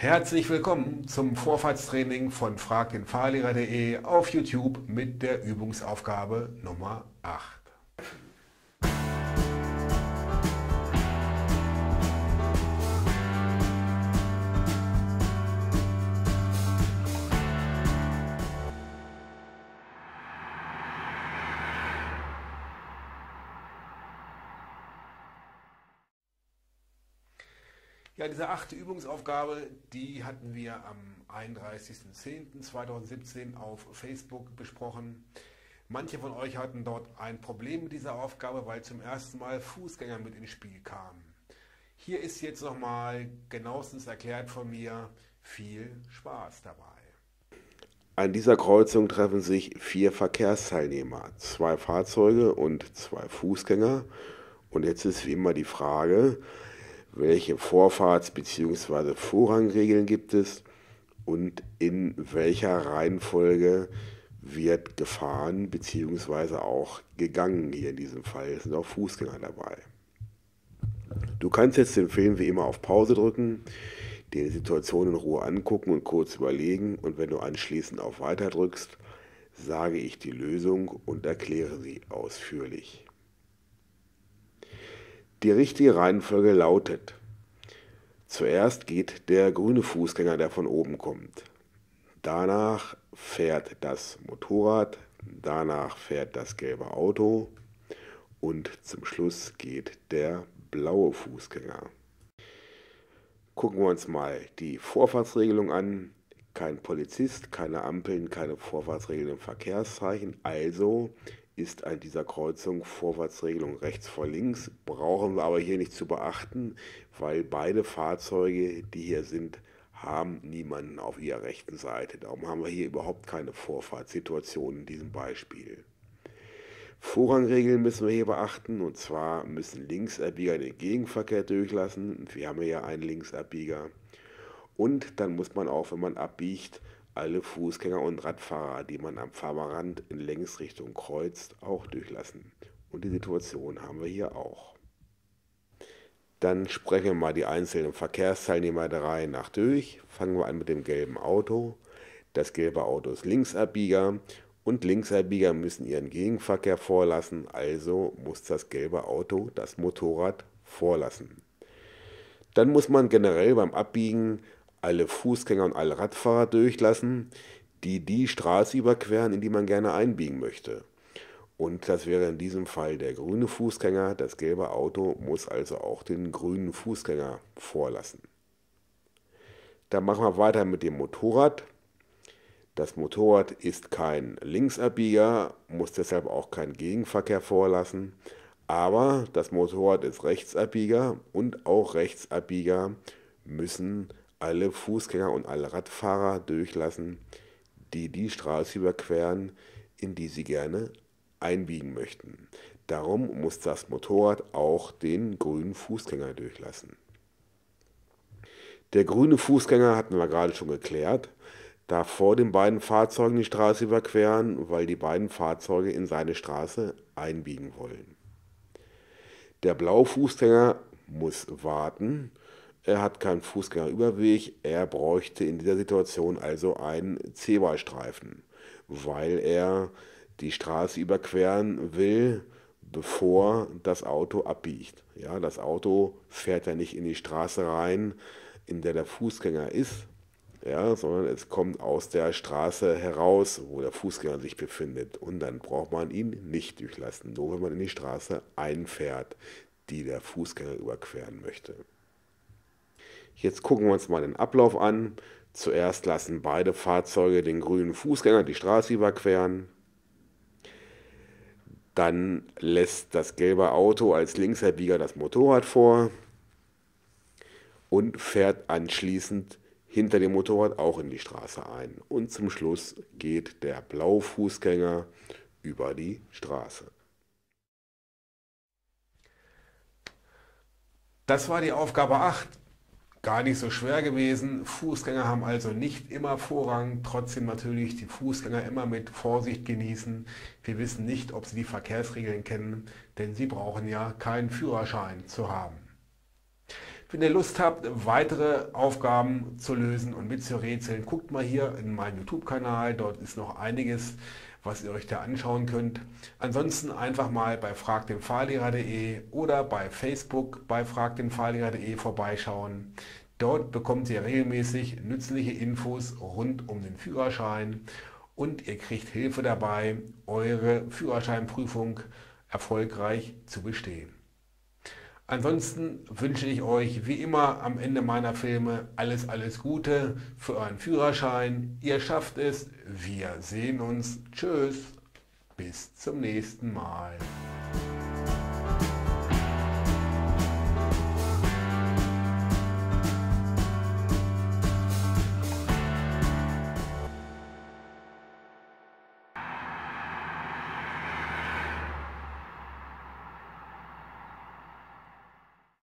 Herzlich willkommen zum Vorfahrtstraining von fragdenfahrlehrer.de auf YouTube mit der Übungsaufgabe Nummer 8. Ja, diese achte Übungsaufgabe, die hatten wir am 31.10.2017 auf Facebook besprochen. Manche von euch hatten dort ein Problem mit dieser Aufgabe, weil zum ersten Mal Fußgänger mit ins Spiel kamen. Hier ist jetzt nochmal genauestens erklärt von mir. Viel Spaß dabei. An dieser Kreuzung treffen sich vier Verkehrsteilnehmer, zwei Fahrzeuge und zwei Fußgänger. Und jetzt ist wie immer die Frage, welche Vorfahrts- bzw. Vorrangregeln gibt es und in welcher Reihenfolge wird gefahren bzw. auch gegangen. Hier in diesem Fall sind auch Fußgänger dabei. Du kannst jetzt den Film wie immer auf Pause drücken, dir die Situation in Ruhe angucken und kurz überlegen und wenn du anschließend auf Weiter drückst, sage ich die Lösung und erkläre sie ausführlich. Die richtige Reihenfolge lautet, zuerst geht der grüne Fußgänger, der von oben kommt. Danach fährt das Motorrad, danach fährt das gelbe Auto und zum Schluss geht der blaue Fußgänger. Gucken wir uns mal die Vorfahrtsregelung an. Kein Polizist, keine Ampeln, keine Vorfahrtsregeln im Verkehrszeichen. Also ist an dieser Kreuzung Vorwärtsregelung rechts vor links, brauchen wir aber hier nicht zu beachten, weil beide Fahrzeuge, die hier sind, haben niemanden auf ihrer rechten Seite. Darum haben wir hier überhaupt keine Vorfahrtssituation in diesem Beispiel. Vorrangregeln müssen wir hier beachten und zwar müssen Linksabbieger den Gegenverkehr durchlassen. Wir haben hier einen Linksabbieger. Und dann muss man auch, wenn man abbiegt, alle Fußgänger und Radfahrer, die man am Fahrbahnrand in Längsrichtung kreuzt, auch durchlassen. Und die Situation haben wir hier auch. Dann sprechen wir mal die einzelnen Verkehrsteilnehmer der Reihe nach durch. Fangen wir an mit dem gelben Auto. Das gelbe Auto ist Linksabbieger und Linksabbieger müssen ihren Gegenverkehr vorlassen, also muss das gelbe Auto das Motorrad vorlassen. Dann muss man generell beim Abbiegen alle Fußgänger und alle Radfahrer durchlassen, die die Straße überqueren, in die man gerne einbiegen möchte. Und das wäre in diesem Fall der grüne Fußgänger. Das gelbe Auto muss also auch den grünen Fußgänger vorlassen. Dann machen wir weiter mit dem Motorrad. Das Motorrad ist kein Linksabbieger, muss deshalb auch keinen Gegenverkehr vorlassen. Aber das Motorrad ist Rechtsabbieger und auch Rechtsabbieger müssen alle Fußgänger und alle Radfahrer durchlassen, die die Straße überqueren, in die sie gerne einbiegen möchten. Darum muss das Motorrad auch den grünen Fußgänger durchlassen. Der grüne Fußgänger hatten wir gerade schon geklärt, darf vor den beiden Fahrzeugen die Straße überqueren, weil die beiden Fahrzeuge in seine Straße einbiegen wollen. Der blaue Fußgänger muss warten er hat keinen Fußgängerüberweg, er bräuchte in dieser Situation also einen Zebrastreifen, weil er die Straße überqueren will, bevor das Auto abbiegt. Ja, das Auto fährt ja nicht in die Straße rein, in der der Fußgänger ist, ja, sondern es kommt aus der Straße heraus, wo der Fußgänger sich befindet. Und dann braucht man ihn nicht durchlassen, nur wenn man in die Straße einfährt, die der Fußgänger überqueren möchte. Jetzt gucken wir uns mal den Ablauf an. Zuerst lassen beide Fahrzeuge den grünen Fußgänger die Straße überqueren. Dann lässt das gelbe Auto als Linksabbieger das Motorrad vor und fährt anschließend hinter dem Motorrad auch in die Straße ein. Und zum Schluss geht der blaue Fußgänger über die Straße. Das war die Aufgabe 8 gar nicht so schwer gewesen. Fußgänger haben also nicht immer Vorrang, trotzdem natürlich die Fußgänger immer mit Vorsicht genießen. Wir wissen nicht, ob sie die Verkehrsregeln kennen, denn sie brauchen ja keinen Führerschein zu haben. Wenn ihr Lust habt, weitere Aufgaben zu lösen und mitzurätseln, guckt mal hier in meinen YouTube-Kanal. Dort ist noch einiges, was ihr euch da anschauen könnt. Ansonsten einfach mal bei fragdenfahrlehrer.de oder bei Facebook bei fragdenfahrlehrer.de vorbeischauen. Dort bekommt ihr regelmäßig nützliche Infos rund um den Führerschein und ihr kriegt Hilfe dabei, eure Führerscheinprüfung erfolgreich zu bestehen. Ansonsten wünsche ich euch wie immer am Ende meiner Filme alles, alles Gute für euren Führerschein. Ihr schafft es. Wir sehen uns. Tschüss. Bis zum nächsten Mal.